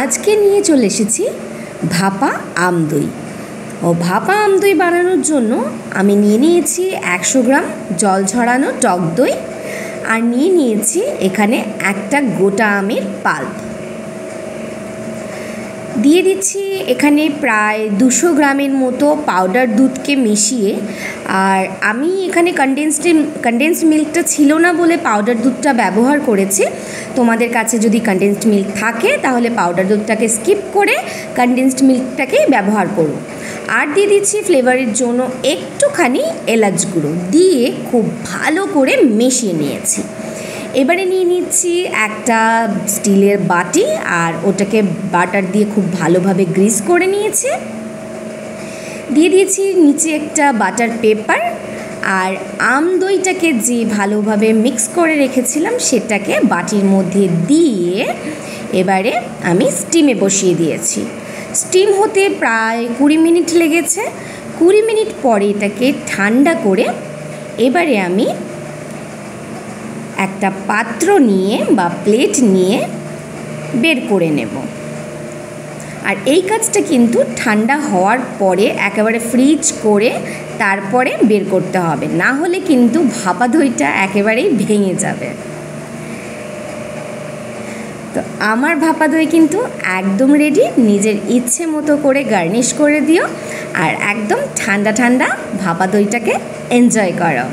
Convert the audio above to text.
আজকে নিয়ে চলে এসেছি ভাপা আম দই। ও ভাপা আম দই বানানোর জন্য আমি নিয়ে নিয়েছি একশো গ্রাম জল ঝরানো টক দই আর নিয়ে নিয়েছি এখানে একটা গোটা আমের পাল্প। দিয়ে দিচ্ছি এখানে প্রায় দুশো গ্রামের মতো পাউডার দুধকে মিশিয়ে। আর আমি এখানে কনডেন্সড কনডেন্স মিল্কটা ছিল না বলে পাউডার দুধটা ব্যবহার করেছি। তোমাদের কাছে যদি কনডেন্সড মিল্ক থাকে, তাহলে পাউডার দুধটাকে স্কিপ করে কনডেন্সড মিল্কটাকেই ব্যবহার করো। আর দিয়ে দিচ্ছি ফ্লেভারের জন্য একটুখানি এলাচ গুঁড়ো। দিয়ে খুব ভালো করে মিশিয়ে নিয়েছি। এবারে নিয়ে নিচ্ছি একটা স্টিলের বাটি, আর ওটাকে বাটার দিয়ে খুব ভালোভাবে গ্রিস করে নিয়েছি। দিয়ে দিয়েছি নিচে একটা বাটার পেপার, আর আম দইটাকে যে ভালোভাবে মিক্স করে রেখেছিলাম সেটাকে বাটির মধ্যে দিয়ে এবারে আমি স্টিমে বসিয়ে দিয়েছি। স্টিম হতে প্রায় কুড়ি মিনিট লেগেছে। কুড়ি মিনিট পরে এটাকে ঠান্ডা করে এবারে আমি একটা পাত্র নিয়ে বা প্লেট নিয়ে বের করে নেব। আর এই কাজটা কিন্তু ঠান্ডা হওয়ার পরে একেবারে ফ্রিজ করে তারপরে বের করতে হবে। না হলে কিন্তু ভাপা দইটা একেবারেই ভেঙে যাবে। তো আমার ভাপা দই কিন্তু একদম রেডি নিজের ইচ্ছে মতো করে গার্নিশ করে দিও আর একদম ঠান্ডা ঠান্ডা ভাপা দইটাকে এনজয় করো।